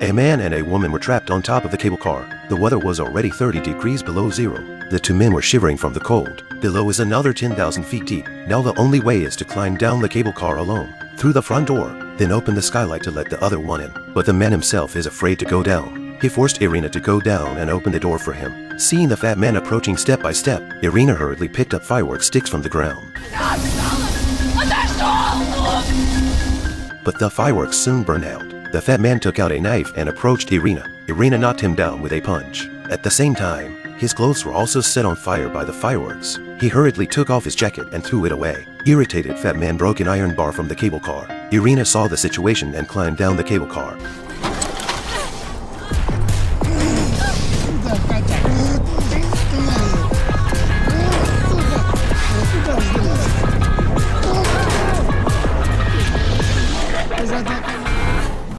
A man and a woman were trapped on top of the cable car. The weather was already 30 degrees below zero. The two men were shivering from the cold. Below is another 10,000 feet deep. Now the only way is to climb down the cable car alone. Through the front door, then open the skylight to let the other one in. But the man himself is afraid to go down. He forced Irina to go down and open the door for him. Seeing the fat man approaching step by step, Irina hurriedly picked up firework sticks from the ground. But the fireworks soon burned out. The fat man took out a knife and approached Irina. Irina knocked him down with a punch. At the same time, his clothes were also set on fire by the fireworks. He hurriedly took off his jacket and threw it away. Irritated fat man broke an iron bar from the cable car. Irina saw the situation and climbed down the cable car.